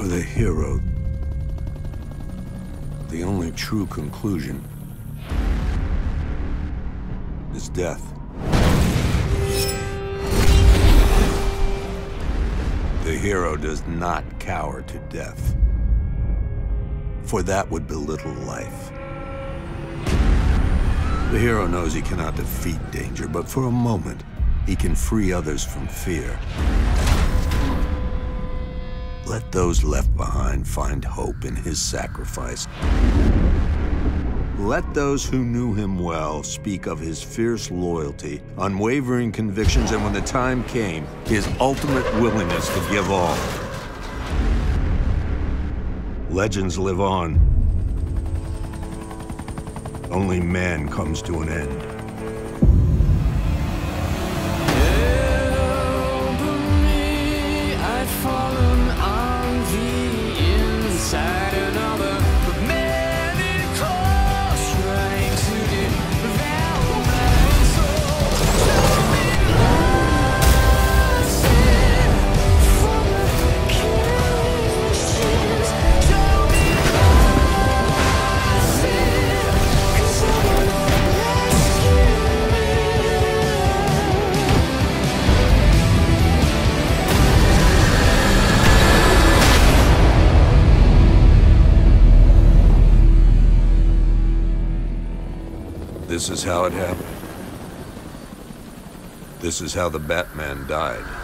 For the hero, the only true conclusion is death. The hero does not cower to death, for that would belittle life. The hero knows he cannot defeat danger, but for a moment, he can free others from fear. Let those left behind find hope in his sacrifice. Let those who knew him well speak of his fierce loyalty, unwavering convictions, and when the time came, his ultimate willingness to give all. Legends live on. Only man comes to an end. This is how it happened. This is how the Batman died.